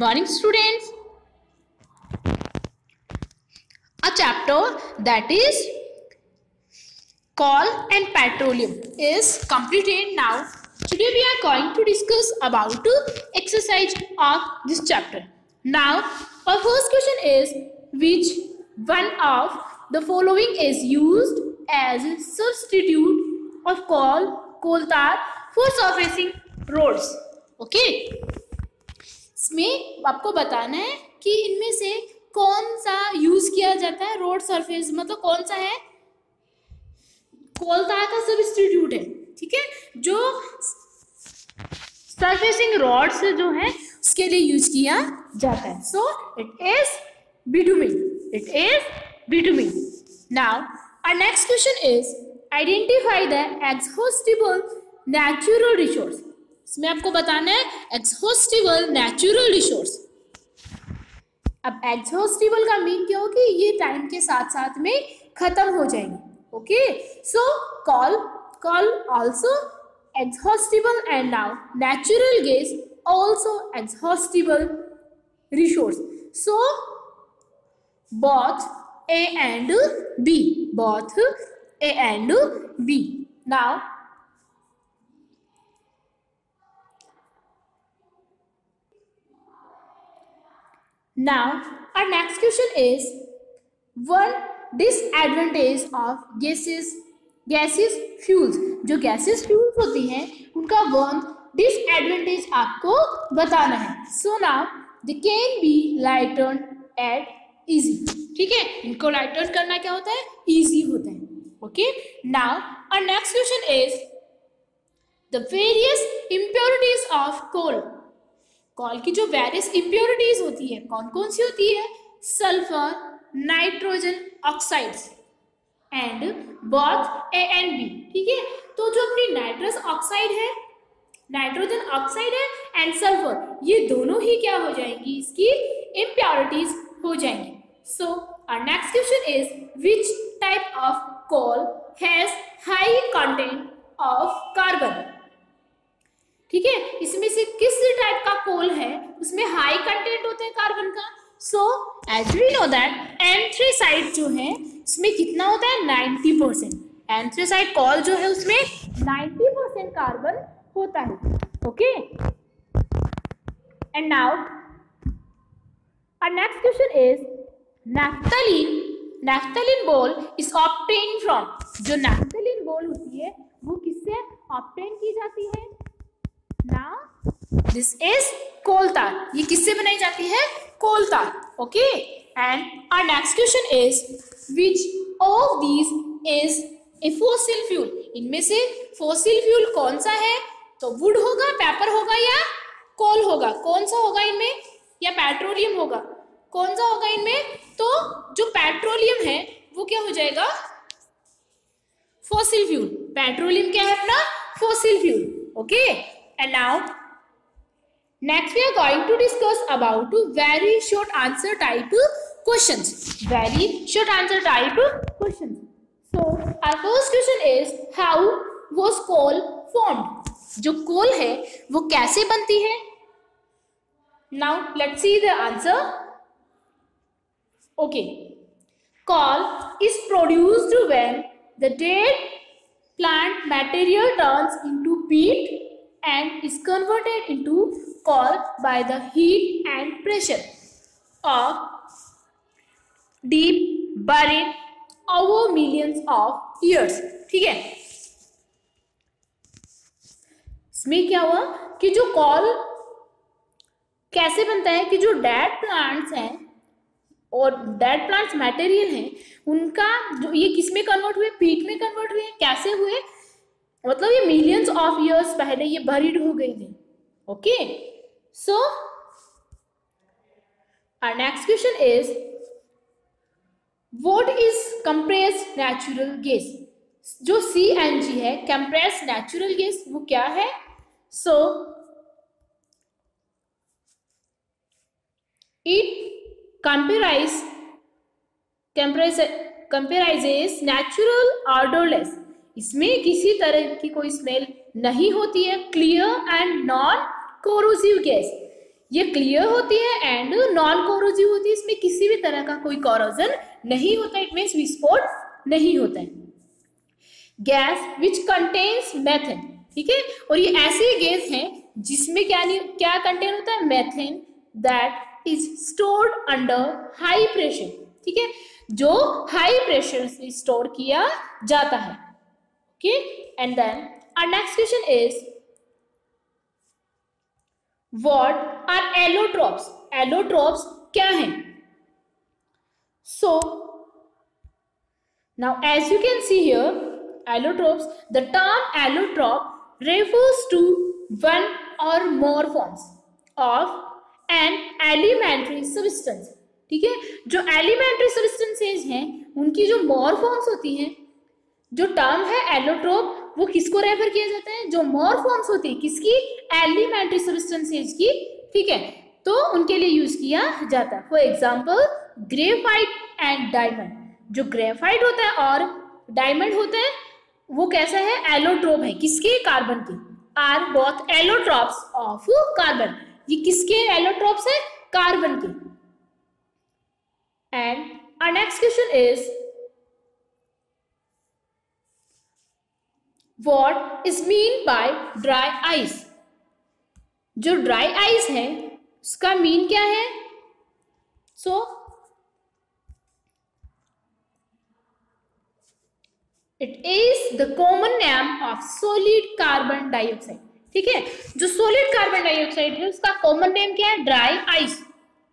Morning, students. A chapter that is coal and petroleum is completed now. Today we are going to discuss about exercise of this chapter. Now, our first question is which one of the following is used as a substitute of coal, coal tar for surfacing roads? Okay. इसमें आपको बताना है कि इनमें से कौन सा use किया जाता है रोड सरफेस मतलब कौन सा है? कोलता का सब्सटीट्यूट है, ठीक है? जो सरफेसिंग रॉड से जो है, उसके लिए यूज़ किया जाता है। So it is bitumen it is bitumen now our next question is identify the exhaustible natural resource इसमें आपको बताना है एक्सहोस्टिवल नेचुरल रिसोर्स अब एक्सहोस्टिवल का मीन क्या होगी ये टाइम के साथ साथ में खत्म हो जाएँगे okay so coal coal also exhaustible and now natural gas also exhaustible resource so both A and B both A and B now Now, our next question is one disadvantage of gases gaseous fuels. जो gaseous fuels होती हैं उनका one disadvantage आपको बताना है। So now they can be lighten at easy ठीक है? इनको लाइटन करना क्या होता है? इजी होता है। Okay now our next question is the various impurities of coal coal की जो वेरियस इम्प्योरिटीज होती है कौन कौन सी होती है? Sulphur nitrogen oxides and both A and B ठीक है? तो जो अपनी नाइट्रस ऑक्साइड है नाइट्रोजन ऑक्साइड है एंड सल्फ़र ये दोनों ही क्या हो जाएँगी? इसकी इम्प्योरिटीज हो जाएँगी। So our next question is which type of coal has high content of carbon ठीक है? इसमें से किस टाइप का कोल है? उसमें हाई कंटेंट होते हैं कार्बन का। So as we know that anthracite जो है, इसमें कितना होता है? नाइन्टी परसेंट एंथ्रेसाइड कॉल जो है, उसमें नाइन्टी परसेंट कार्बन होता है। Okay and now our next question is, naphthalene ball is obtained from, जो naphthalene ball होती है, वो किससे ऑप्टेन की जाती है? दिस इज़ कोलतार ये किससे बनाई जाती है? Coal tar okay and our next question is which of these is a fossil fuel इनमें से फोसिल फ्यूल कौन सा है? तो वुड होगा पेपर होगा या कोल होगा? कौन सा होगा इनमें? या पेट्रोलियम होगा? कौन सा होगा इनमें? तो जो पेट्रोलियम है, वो क्या हो जाएगा? फोसिल फ्यूल पेट्रोलियम क्या है अपना? Fossil fuel okay And now, next we are going to discuss about very short answer type questions. Very short answer type questions. So, our first question is, how was coal formed? जो कोल है वो कैसे बनती है now let's see the answer okay coal is produced when the dead plant material turns into peat and is converted into coal by the heat and pressure of deep buried over millions of years ठीक है इसमें क्या हुआ कि जो call कैसे बनता है कि जो डेड प्लांट्स हैं और डेड प्लांट्स मटेरियल हैं उनका जो ये किसमें कन्वर्ट हुए पीट में कन्वर्ट हुए कैसे हुए मतलब ये मिलियंस ऑफ़ इयर्स पहले ये बरीड हो गई थी। Okay so our next question is what is compress natural gas जो सी एन जी है कंप्रेस नेचुरल गैस वो क्या है? So it comprise comprises natural odourless इसमें किसी तरह की कोई स्मेल नहीं होती है clear and non corrosive gas ये क्लियर होती है एंड नॉन कोरोजिव होती है, इसमें किसी भी तरह का कोई कोरोजन नहीं होता इट मीन्स विस्फोट नहीं होता है. गैस विच कंटेन्स मेथेन ठीक है? और ये ऐसी गैस है जिसमें क्या नहीं, क्या कंटेन होता है? Methane that is stored under high pressure ठीक है? जो हाई प्रेशर से स्टोर किया जाता है. Okay and then our next question is what are allotropes allotropes क्या है? So now as you can see here allotropes the term allotrope refers to one or more forms of an elementary substance ठीक है? जो elementary सबिस्टेंसेज हैं, उनकी जो मोर forms होती हैं जो टर्म है एलोट्रोप वो किसको रेफर किया जाता है? जो मोर फॉर्म्स होती है, किसकी? एलिमेंट्री सब्सटेंसेज की, ठीक है? तो उनके लिए यूज़ किया जाता है। For example graphite and diamond जो ग्रेफाइट होता है और डायमंड होता है, वो कैसा है? एलोट्रोप है। किसके? कार्बन के। Our both allotropes of carbon ये किसके एलोट्रोप्स है? कार्बन के। And our question is what is mean by dry ice जो ड्राई आइस है, उसका मीन क्या है? So it is the common name of solid carbon dioxide ठीक है? जो सोलिड कार्बन डाइऑक्साइड है, उसका कॉमन नेम क्या है? Dry ice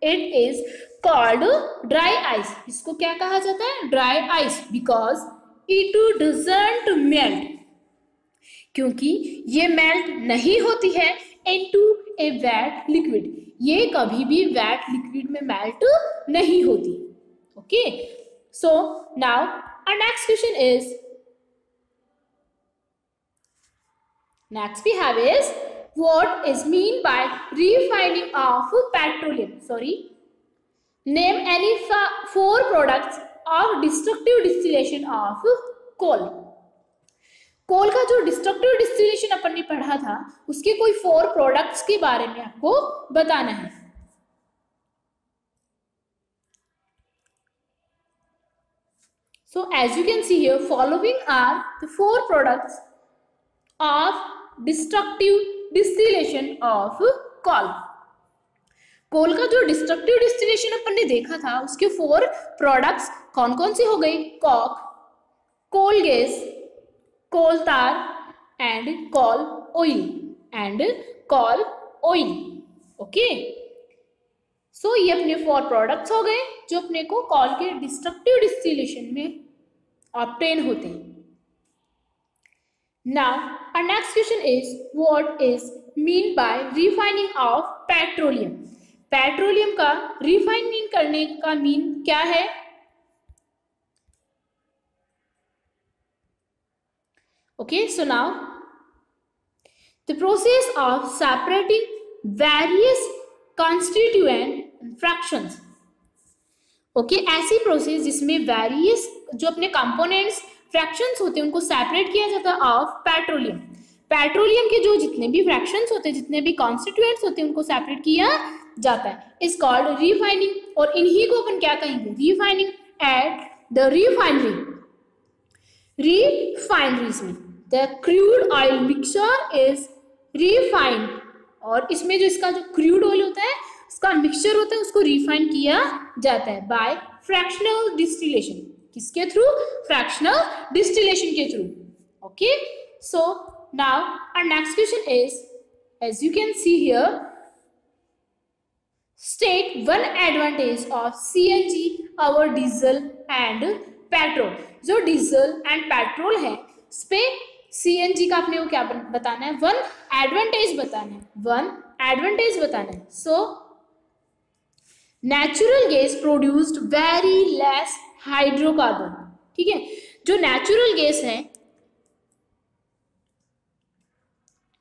it is called dry ice इसको क्या कहा जाता है? Dry ice because it doesn't melt क्योंकि ये मेल्ट नहीं होती है into a wet liquid ये कभी भी वैट लिक्विड में मेल्ट नहीं होती. Okay so now next question is next we have is what is mean by refining of petroleum sorry name any four products of destructive distillation of coal coal का जो destructive distillation अपन ने पढ़ा था, उसके कोई four products के बारे में आपको बताना है। So, as you can see here, following are the four products of destructive distillation of coal. Coal का जो डिस्ट्रक्टिव डिस्टिलेशन अपन ने देखा था, उसके फोर प्रोडक्ट्स कौन कौन से हो गए? Coke coal gas coal tar and coal oil and coal oil okay so ये अपने फोर प्रोडक्ट्स हो गए जो अपने को कॉल के डिस्ट्रक्टिव डिस्टिलेशन में ऑप्टेन होते हैं। Now our next question is what is mean by refining of petroleum petroleum का रिफाइनिंग करने का मीन क्या है? Okay, so now the process of separating various constituent fractions. Okay okay, ऐसी प्रोसेस जिसमें वेरियस जो अपने कंपोनेंट्स फ्रैक्शंस होते हैं उनको सेपरेट किया जाता है ऑफ़ पेट्रोलियम पेट्रोलियम के जो जितने भी फ्रैक्शंस होते हैं जितने भी कॉन्स्टिट्यूएंट्स होते हैं उनको सेपरेट किया जाता है. इज़ कॉल्ड रिफाइनिंग और इन्हीं को अपन क्या कहेंगे? Refining at the refinery refineries में। The crude oil mixture is refined और इसमें जो इसका जो क्रूड ऑयल होता है, उसका मिक्सचर होता है, उसको रिफाइन किया जाता है बाय फ्रैक्शनल डिस्टिलेशन किसके थ्रू फ्रैक्शनल डिस्टिलेशन के through okay so now our next question is as you can see here state one advantage of CNG our diesel and petrol जो डीजल एंड पेट्रोल है, इस पे CNG का आपने को क्या बताना है? वन एडवांटेज बताना है। वन एडवांटेज बताना है। So natural gas produced very less hydrocarbon ठीक है? जो नेचुरल गैस है,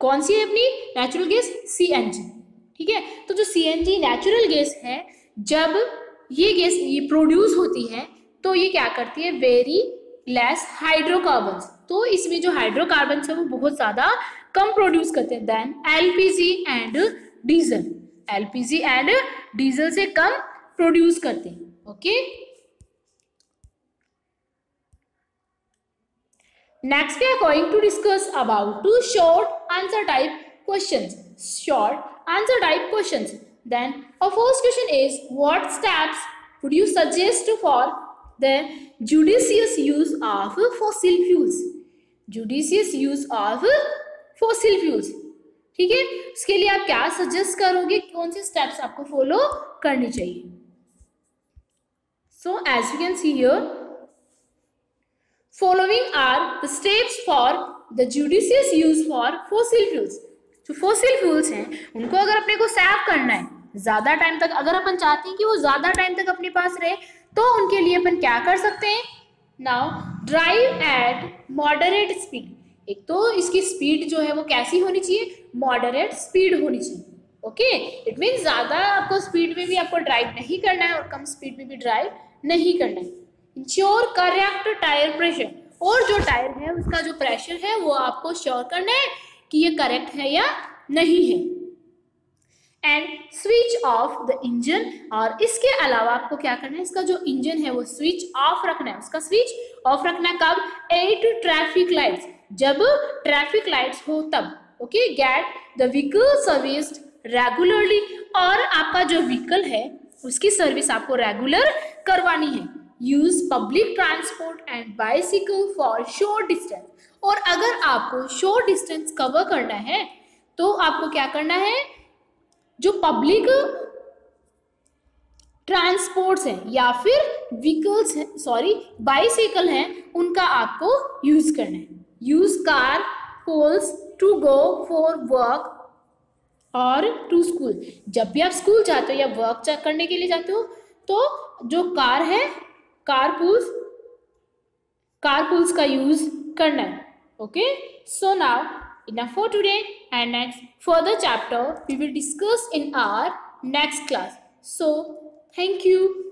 कौन सी है अपनी? नेचुरल गैस सीएनजी ठीक है? तो जो सीएनजी नेचुरल गैस है, जब ये गैस ये प्रोड्यूस होती है तो ये क्या करती है? वेरी लेस हाइड्रोकार्बन तो इसमें जो हाइड्रोकार्बन है, वो बहुत ज़्यादा कम प्रोड्यूस करते हैं then LPG and diesel LPG and diesel से कम प्रोड्यूस करते हैं. Okay next we are going to discuss about two short answer type questions short answer type questions then our first question is, what steps would you suggest for the judicious use of fossil fuels. Judicious use of fossil fuels. ठीक है? उसके लिए आप क्या suggest करोगे? कौन से steps आपको फॉलो करनी चाहिए? So as you can see here following are the steps for the judicious use for fossil fuels जो फोसिल फ्यूल्स हैं, उनको अगर अपने को सेव करना है, ज़्यादा टाइम तक, अगर अपन चाहते हैं कि वो ज़्यादा टाइम तक अपने पास रहे तो उनके लिए अपन क्या कर सकते हैं? Now drive at moderate speed एक तो इसकी स्पीड जो है वो कैसी होनी चाहिए? मॉडरेट स्पीड होनी चाहिए. ओके इट मीन ज़्यादा आपको स्पीड में भी आपको ड्राइव नहीं करना है और कम स्पीड में भी ड्राइव नहीं करना है. इंश्योर करेक्ट टायर प्रेशर और जो टायर है, उसका जो प्रेशर है, वो आपको श्योर करना है कि ये करेक्ट है या नहीं है. And switch off the engine और इसके अलावा आपको क्या करना है? इसका जो इंजन है वो स्विच ऑफ़ रखना है। उसका स्विच ऑफ़ रखना है कब? एट ट्रैफ़िक लाइट्स जब ट्रैफ़िक लाइट्स हो तब। Okay get the vehicle service regularly और आपका जो व्हीकल है, उसकी सर्विस आपको रेगुलर करवानी है। Use public transport and bicycle for short distance और अगर आपको शॉर्ट डिस्टेंस कवर करना है तो आपको क्या करना है? जो पब्लिक ट्रांसपोर्ट्स हैं या फिर व्हीकल्स हैं सॉरी बाइसाइकिल हैं, उनका आपको यूज़ करना है। Use car pools to go for work और टू स्कूल जब भी आप स्कूल जाते हो या वर्क करने के लिए जाते हो तो जो कार है कार पुल्स कार पुल्स का यूज़ करना है। Okay so now enough for today and next further chapter we will discuss in our next class. So thank you